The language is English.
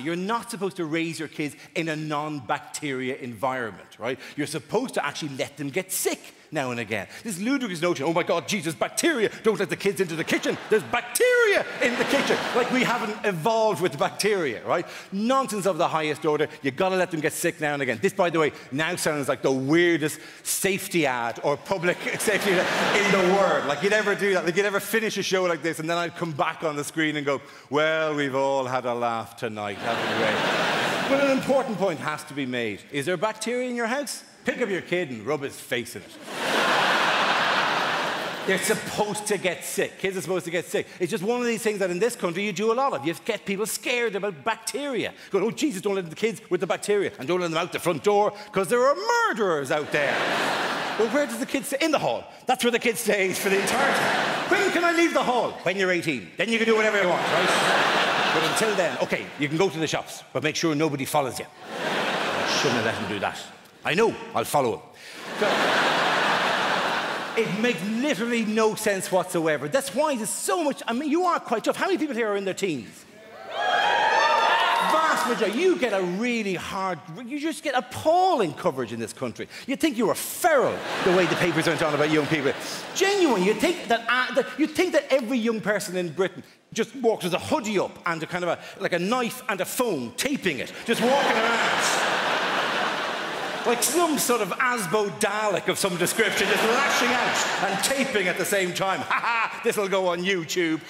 You're not supposed to raise your kids in a non bacteria environment, right? You're supposed to actually let them get sick now and again. This ludicrous notion, oh my God, Jesus, bacteria, don't let the kids into the kitchen. There's bacteria in the kitchen. Like we haven't evolved with bacteria, right? Nonsense of the highest order. You've got to let them get sick now and again. This, by the way, now sounds like the weirdest safety ad or public safety in the world. Like you'd ever do that. Like you'd ever finish a show like this and then I'd come back on the screen and go, well, we've all had a laugh tonight, haven't we? but an important point has to be made. Is there bacteria in your house? Pick up your kid and rub his face in it. They're supposed to get sick. Kids are supposed to get sick. It's just one of these things that in this country you do a lot of. You get people scared about bacteria. Go, oh, Jesus, don't let the kids with the bacteria and don't let them out the front door because there are murderers out there. well, where does the kid stay? In the hall. That's where the kid stays for the entire time. When can I leave the hall? When you're 18. Then you can do whatever you want, right? but until then, okay, you can go to the shops, but make sure nobody follows you. I shouldn't have let him do that. I know, I'll follow him. It makes literally no sense whatsoever. That's why there's so much. I mean, you are quite tough. How many people here are in their teens? Vast majority. You get a really hard, you just get appalling coverage in this country. You'd think you were feral the way the papers went on about young people. Genuine, you'd think that, uh, that, you'd think that every young person in Britain just walks with a hoodie up and a kind of a, like a knife and a phone, taping it, just walking around like some sort of Asbo Dalek of some description, just lashing out and taping at the same time. Ha ha, this'll go on YouTube.